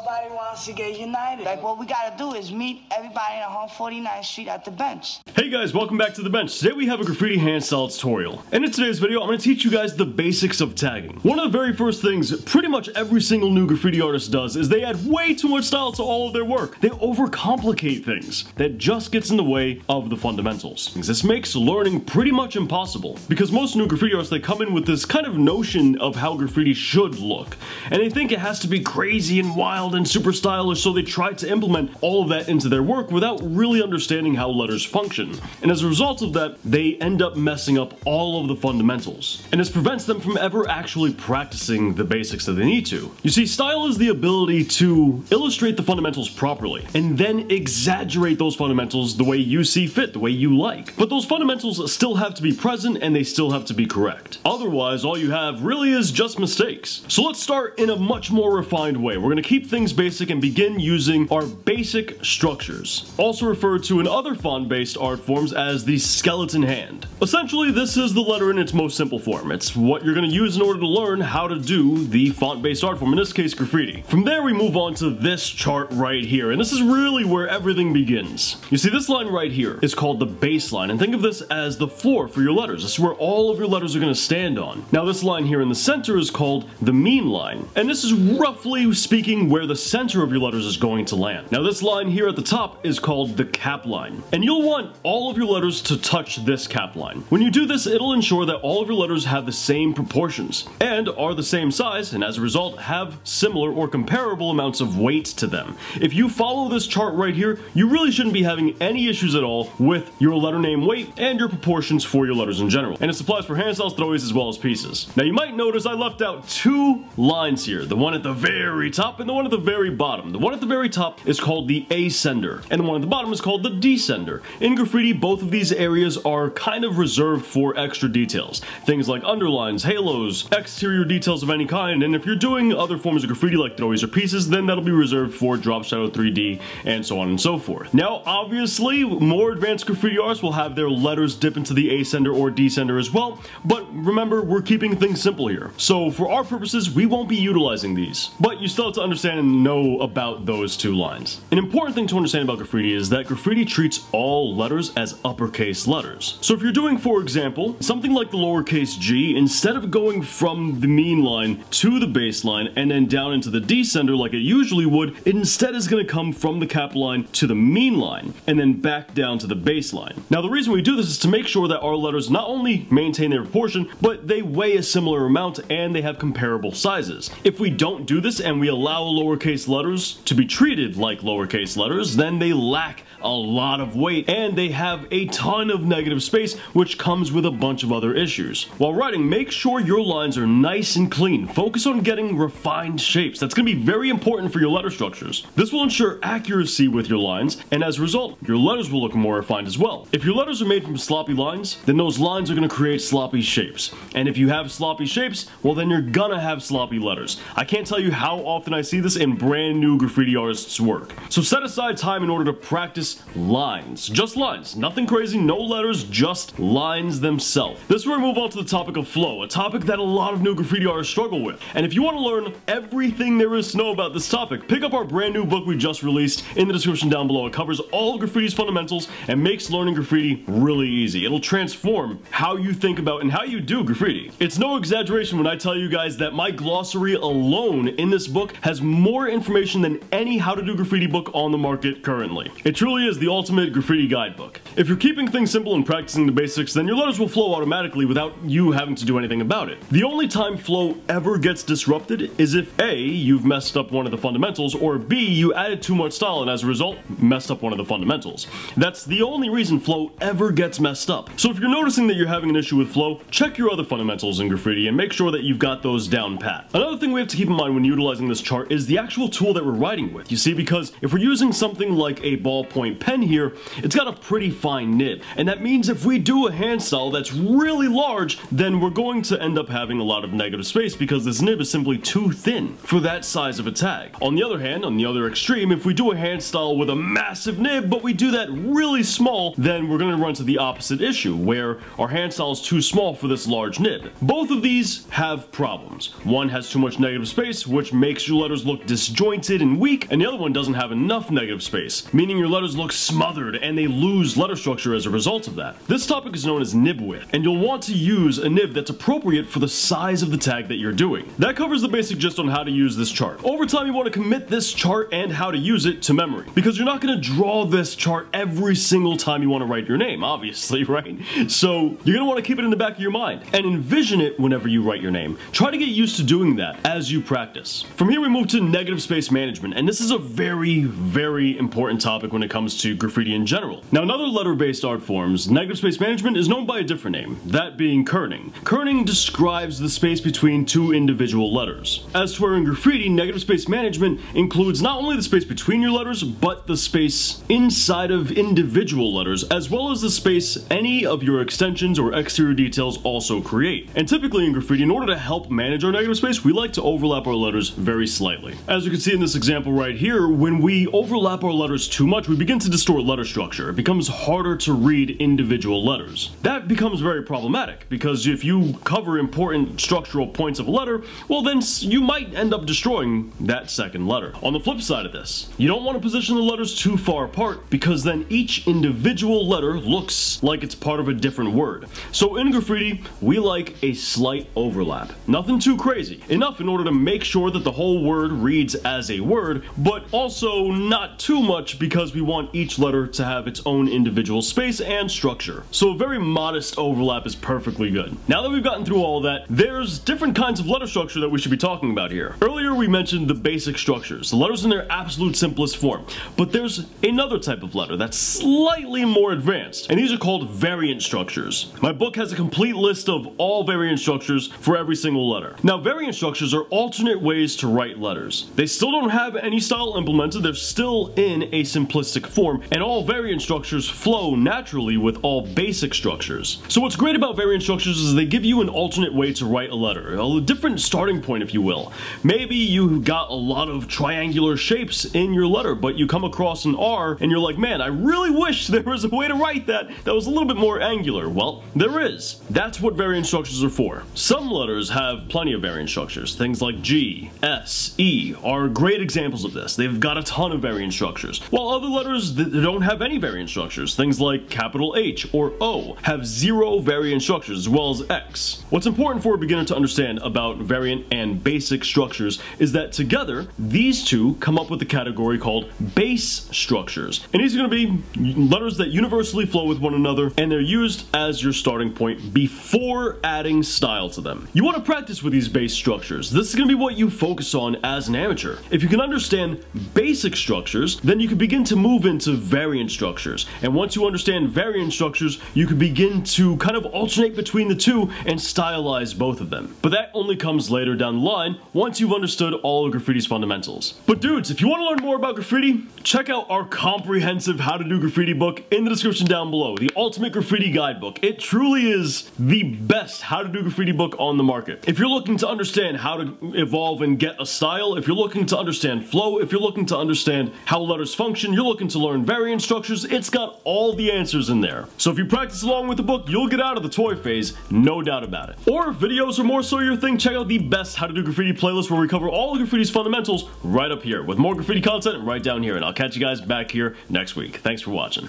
Nobody wants to get united. Like, what we gotta do is meet everybody on 49th Street at the bench. Hey guys, welcome back to the bench. Today we have a graffiti hand style tutorial. And in today's video, I'm going to teach you guys the basics of tagging. One of the very first things pretty much every single new graffiti artist does is they add way too much style to all of their work. They overcomplicate things. That just gets in the way of the fundamentals. This makes learning pretty much impossible. Because most new graffiti artists, they come in with this kind of notion of how graffiti should look. And they think it has to be crazy and wild and super stylish, so they try to implement all of that into their work without really understanding how letters function. And as a result of that, they end up messing up all of the fundamentals. And this prevents them from ever actually practicing the basics that they need to. You see, style is the ability to illustrate the fundamentals properly, and then exaggerate those fundamentals the way you see fit, the way you like. But those fundamentals still have to be present and they still have to be correct. Otherwise, all you have really is just mistakes. So let's start in a much more refined way. We're gonna keep things basic and begin using our basic structures, also referred to in other font-based art forms as the skeleton hand. Essentially, this is the letter in its most simple form. It's what you're going to use in order to learn how to do the font-based art form, in this case graffiti. From there, we move on to this chart right here, and this is really where everything begins. You see, this line right here is called the baseline, and think of this as the floor for your letters. This is where all of your letters are going to stand on. Now, this line here in the center is called the mean line, and this is roughly speaking where the center of your letters is going to land. Now, this line here at the top is called the cap line, and you'll want all of your letters to touch this cap line. When you do this, it'll ensure that all of your letters have the same proportions and are the same size, and as a result, have similar or comparable amounts of weight to them. If you follow this chart right here, you really shouldn't be having any issues at all with your letter name weight and your proportions for your letters in general. And it applies for hand styles, throwaways, as well as pieces. Now you might notice I left out two lines here, the one at the very top and the one at the very bottom. The one at the very top is called the ascender, and the one at the bottom is called the descender. In graffiti, both of these areas are kind of reserved for extra details. Things like underlines, halos, exterior details of any kind, and if you're doing other forms of graffiti like throwaways or pieces, then that'll be reserved for drop shadow 3D and so on and so forth. Now, obviously, more advanced graffiti artists will have their letters dip into the ascender or descender as well, but remember, we're keeping things simple here. So for our purposes, we won't be utilizing these, but you still have to understand know about those two lines. An important thing to understand about graffiti is that graffiti treats all letters as uppercase letters. So if you're doing, for example, something like the lowercase g, instead of going from the mean line to the baseline and then down into the descender like it usually would, it instead is going to come from the cap line to the mean line and then back down to the baseline. Now the reason we do this is to make sure that our letters not only maintain their proportion, but they weigh a similar amount and they have comparable sizes. If we don't do this and we allow lowercase letters to be treated like lowercase letters, then they lack a lot of weight and they have a ton of negative space which comes with a bunch of other issues. While writing, make sure your lines are nice and clean. Focus on getting refined shapes. That's going to be very important for your letter structures. This will ensure accuracy with your lines and as a result, your letters will look more refined as well. If your letters are made from sloppy lines, then those lines are going to create sloppy shapes. And if you have sloppy shapes, well then you're gonna have sloppy letters. I can't tell you how often I see this in brand new graffiti artists' work. So set aside time in order to practice lines. Just lines. Nothing crazy, no letters, just lines themselves. This is where we move on to the topic of flow, a topic that a lot of new graffiti artists struggle with. And if you want to learn everything there is to know about this topic, pick up our brand new book we just released in the description down below. It covers all graffiti's fundamentals and makes learning graffiti really easy. It'll transform how you think about and how you do graffiti. It's no exaggeration when I tell you guys that my glossary alone in this book has more information than any how to do graffiti book on the market currently. It truly is the ultimate graffiti guidebook. If you're keeping things simple and practicing the basics, then your letters will flow automatically without you having to do anything about it. The only time flow ever gets disrupted is if A, you've messed up one of the fundamentals, or B, you added too much style and as a result, messed up one of the fundamentals. That's the only reason flow ever gets messed up. So if you're noticing that you're having an issue with flow, check your other fundamentals in graffiti and make sure that you've got those down pat. Another thing we have to keep in mind when utilizing this chart is the actual tool that we're writing with. You see, because if we're using something like a ballpoint pen here, it's got a pretty fine nib. And that means if we do a hand style that's really large, then we're going to end up having a lot of negative space because this nib is simply too thin for that size of a tag. On the other hand, on the other extreme, if we do a hand style with a massive nib, but we do that really small, then we're going to run to the opposite issue, where our hand style is too small for this large nib. Both of these have problems. One has too much negative space, which makes your letters look disjointed and weak, and the other one doesn't have enough negative space, meaning your letters look smothered and they lose letter structure as a result of that. This topic is known as nib width, and you'll want to use a nib that's appropriate for the size of the tag that you're doing. That covers the basic gist on how to use this chart. Over time, you want to commit this chart and how to use it to memory, because you're not going to draw this chart every single time you want to write your name, obviously, right? So you're going to want to keep it in the back of your mind and envision it whenever you write your name. Try to get used to doing that as you practice. From here, we move to negative space management, and this is a very, very important topic when it comes to graffiti in general. Now, in other letter-based art forms, negative space management is known by a different name, that being kerning. Kerning describes the space between two individual letters. As to where in graffiti, negative space management includes not only the space between your letters, but the space inside of individual letters, as well as the space any of your extensions or exterior details also create. And typically in graffiti, in order to help manage our negative space, we like to overlap our letters very slightly. As you can see in this example right here, when we overlap our letters too much, we begin to distort letter structure. It becomes harder to read individual letters. That becomes very problematic, because if you cover important structural points of a letter, well then you might end up destroying that second letter. On the flip side of this, you don't want to position the letters too far apart, because then each individual letter looks like it's part of a different word. So in graffiti, we like a slight overlap. Nothing too crazy. Enough in order to make sure that the whole word reads as a word, but also not too much because we want each letter to have its own individual space and structure. So a very modest overlap is perfectly good. Now that we've gotten through all that, there's different kinds of letter structure that we should be talking about here. Earlier we mentioned the basic structures, the letters in their absolute simplest form, but there's another type of letter that's slightly more advanced, and these are called variant structures. My book has a complete list of all variant structures for every single letter. Now variant structures are alternate ways to write letters. They still don't have any style implemented, they're still in a simplistic form, and all variant structures flow naturally with all basic structures. So what's great about variant structures is they give you an alternate way to write a letter, a different starting point if you will. Maybe you got a lot of triangular shapes in your letter, but you come across an R and you're like, man, I really wish there was a way to write that that was a little bit more angular. Well, there is. That's what variant structures are for. Some letters have plenty of variant structures. Things like G, S, E are great examples of this. They've got a ton of variant structures. While other letters that don't have any variant structures, things like capital H or O, have zero variant structures as well as X. What's important for a beginner to understand about variant and basic structures is that together, these two come up with a category called base structures. And these are going to be letters that universally flow with one another and they're used as your starting point before adding style to them. You want to practice with these base structures. This is going to be what you focus on as an amateur. If you can understand basic structures, then you can begin to move into variant structures. And once you understand variant structures, you can begin to kind of alternate between the two and stylize both of them. But that only comes later down the line once you've understood all of graffiti's fundamentals. But dudes, if you want to learn more about graffiti, check out our comprehensive how to do graffiti book in the description down below, the ultimate graffiti guidebook. It truly is the best how to do graffiti book on the market. If you're looking to understand how to evolve and get a style, if you're looking to understand flow, if you're looking to understand how letters function, you're looking to learn variant structures, it's got all the answers in there. So if you practice along with the book, you'll get out of the toy phase, no doubt about it. Or if videos are more so your thing, check out the best how to do graffiti playlist where we cover all of graffiti's fundamentals right up here with more graffiti content right down here. And I'll catch you guys back here next week. Thanks for watching.